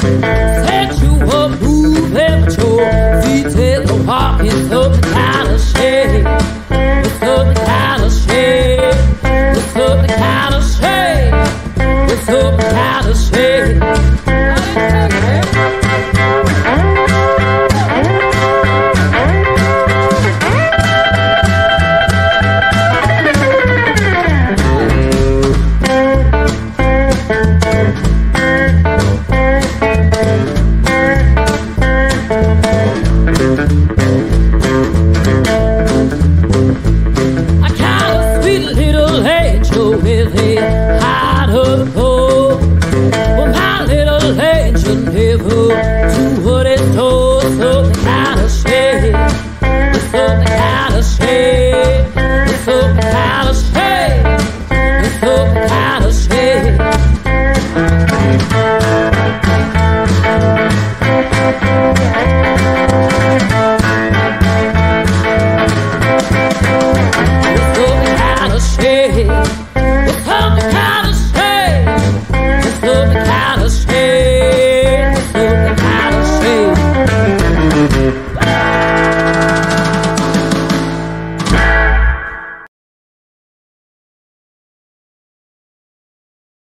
Said you were moving, kind of shade. With some kind of shade. With some kind of shade. Kind of. angel with his her. Well, my little angel never to what it told. So